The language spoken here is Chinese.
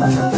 I'm.